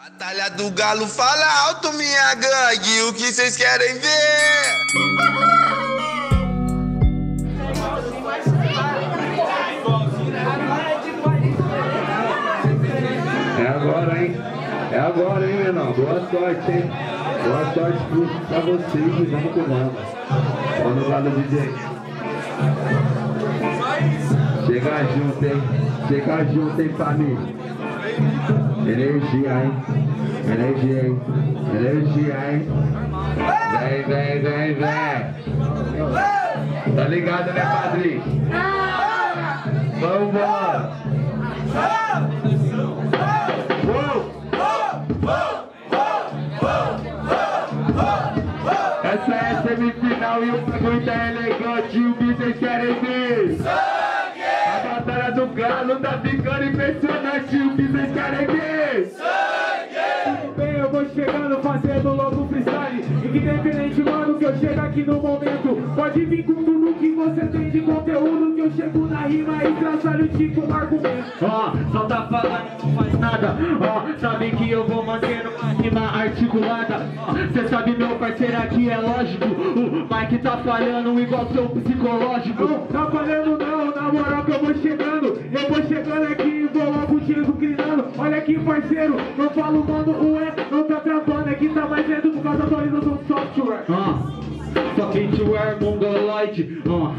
Batalha do Galo, fala alto, minha gangue, o que vocês querem ver? É agora, hein? É agora, hein, menor? Boa sorte, hein? Boa sorte pra vocês e vamos que vamos. Vamos lá do DJ. Chega junto, hein? Chega junto, hein, família? Energia, hein? Energia, hein? Energia, hein? Vem, vem, vem, vem. Tá ligado, né? Vambora! Uou! Essa é a semifinal e o bagulho tá elegante. O que vocês querem ver? A batalha do galo tá ficando impressionante. O que vocês querem ver? Bem, eu vou chegando fazendo logo freestyle independente, mano, que eu chego aqui no momento Pode vir com tudo que você tem de conteúdo Que eu chego na rima e traçalho tipo um argumento Ó, só tá falando, não faz nada. Ó, sabe que eu vou mantendo uma rima articulada. Cê sabe, meu parceiro, aqui é lógico. O Mike tá falhando igual seu psicológico. Não, tá falando aqui, parceiro, não falo mano, ué Não tá travando, aqui tá mais lento por causa da atualização do software Ó, software mongoloide. Ó,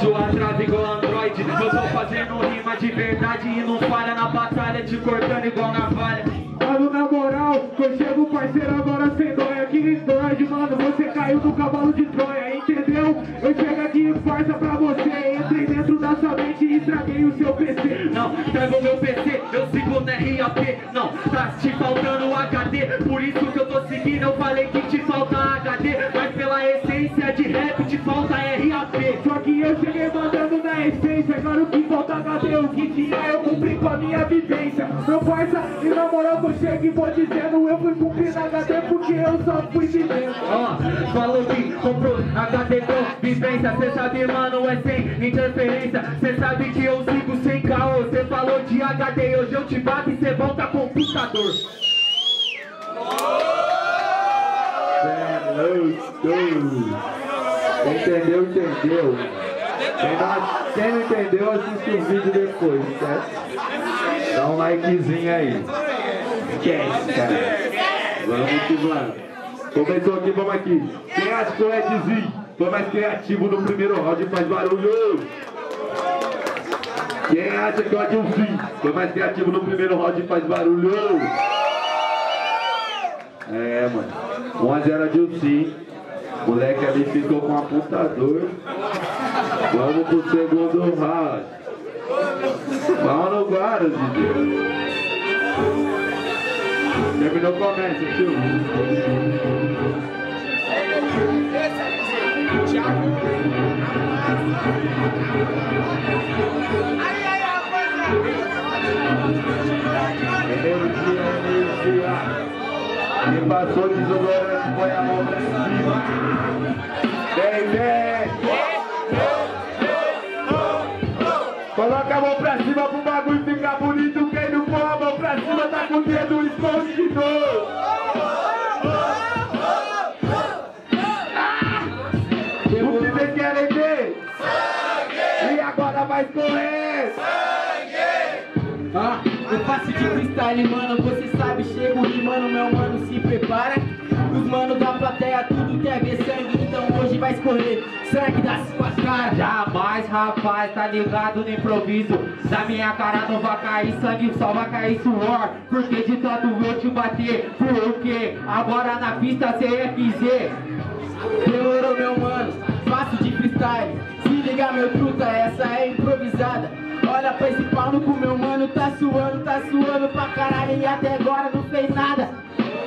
sua trava igual Android. Eu tô fazendo rima de verdade e não falha na batalha, te cortando igual navalha. Mano, na moral, que eu chego parceiro agora sem dói Que Android, mano, você caiu no cavalo de Troia, entendeu? Eu chego aqui e farsa pra você Entrei dentro da sua mente e estraguei o seu PC Não, trago meu PC, eu sigo no RAP Não, tá te faltando HD Por isso que eu tô seguindo, eu falei que te falta HD Mas pela essência de rap te falta RAP Só que eu cheguei mandando na essência. Claro que falta HD, o que tinha eu cumpri com a minha vivência. Meu parça, e na moral que eu e vou dizendo Eu fui cumprir na HD porque eu só fui vivendo Ó, falou que comprou HD com vivência. Cê sabe, mano, é sem interferência. Cê sabe que eu sigo sem caô. Cê falou de HD, hoje eu te e volta computador É! Entendeu, entendeu? Quem não, entendeu, assiste o vídeo depois, certo? Dá um likezinho aí. Esquece, cara. Vamos que vamos. Começou aqui, vamos aqui. Quem acha que o Edzinho foi mais criativo no primeiro round faz barulho? Quem acha que o Edilzinho foi mais criativo no primeiro round faz barulho? É, mano. 1x0 Adilcim. Moleque ali ficou com apontador. Vamos pro segundo round. Vamos no guarda, DJ. Terminou, começa, tio. Energia, Quem passou desodorante, põe a mão pra cima. Vem, vem. Coloca a mão pra cima pro bagulho ficar bonito. Quem não põe a mão pra cima tá com o dedo escondido. O que vocês querem ver? E agora vai correr! Ah, eu faço de freestyle, mano, você sabe, chego rimando, meu mano, se prepara. Os manos da plateia tudo quer ver sangue, então hoje vai escorrer sangue das suas caras. Jamais, rapaz, tá ligado no improviso Da minha cara não vai cair sangue, só vai cair suor Porque de tanto eu te bater, porque agora na pista CFZ Demorou, meu mano, faço de freestyle. Se liga, meu truta, essa é improvisada. Olha pra esse pau no cu, meu mano, tá suando, tá suando pra caralho e até agora não fez nada.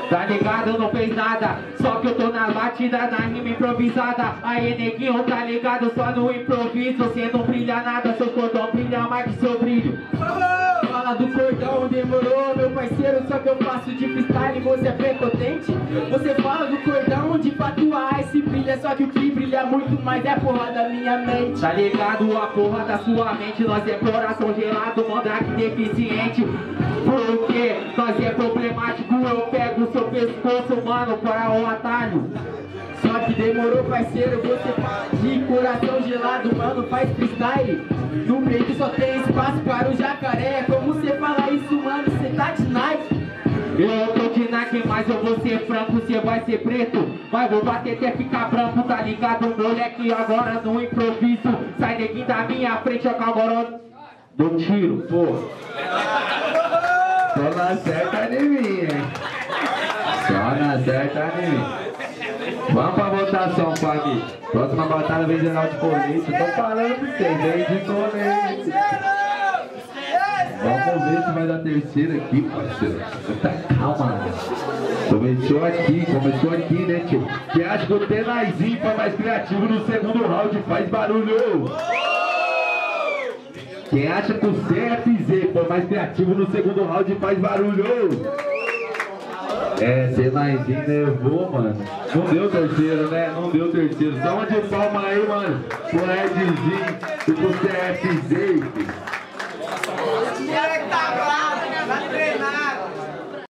Tá ligado, não fez nada. Só que eu tô na batida, na rima improvisada. Aí neguinho, tá ligado, só no improviso Cê não brilha nada, seu cordão brilha mais que seu brilho. Fala do cordão, demorou, parceiro, só que eu faço de freestyle, você é prepotente? Você fala do cordão, de fato a esse brilha brilha, só que o que brilha muito mais é a porra da minha mente. Tá ligado a porra da sua mente Nós é coração gelado, mandrake deficiente Porque nós é problemático Eu pego seu pescoço, mano, para o atalho Só que demorou, parceiro, você de coração gelado, mano, faz freestyle. No peito só tem espaço para o jacaré. Como você fala isso, mano, você tá de Nike? Eu tô de Nike, mas eu vou ser franco, você vai ser preto Mas vou bater até ficar branco, tá ligado, moleque? Agora no improviso Sai neguinho da minha frente, eu agora Dou tiro, porra Só na certa de mim, hein? Só na certa de mim. Vamos pra votação, família. Próxima batalha vem geral de polícia. Tô falando pra vocês, vem de colete. Vamos ver se vai dar terceira aqui, parceiro. Tá calma, né? Começou aqui, começou aqui, né, tio? Quem acha que o Tenaizinho foi mais criativo no segundo round faz barulho? Quem acha que o CFZ foi mais criativo no segundo round faz barulho? É, Tenaizinho levou, mano. Não deu terceiro, né? Não deu terceiro. Só uma de palma aí, mano. Pro Edzinho e pro CFZ.